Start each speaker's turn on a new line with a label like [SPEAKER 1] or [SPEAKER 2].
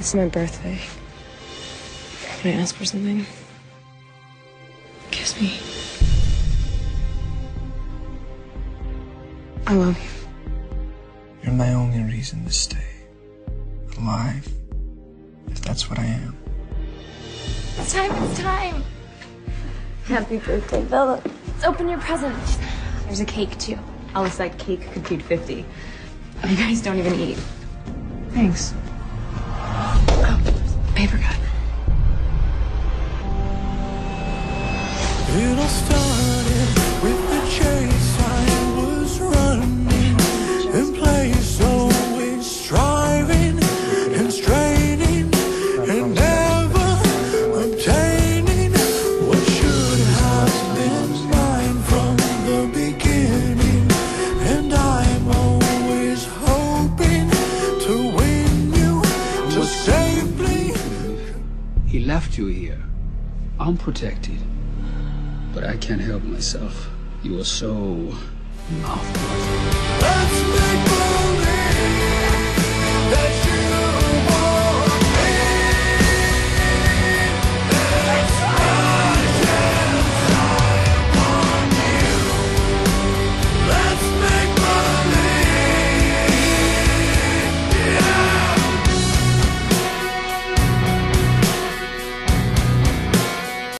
[SPEAKER 1] It's my birthday. Can I ask for something? Kiss me. I love you.
[SPEAKER 2] You're my only reason to stay alive, if that's what I am.
[SPEAKER 3] It's time, it's time.
[SPEAKER 1] Happy birthday, Bella.
[SPEAKER 3] Let's open your present. There's a cake, too. Alice, that cake could feed 50. You guys don't even eat.
[SPEAKER 1] Thanks. Paper cut.
[SPEAKER 4] It all started with the chase. I was running in place, always striving and straining and never obtaining what should have been mine from the beginning. And I'm always hoping to win you to safely.
[SPEAKER 5] He left you here, unprotected. But I can't help myself. You are so
[SPEAKER 4] make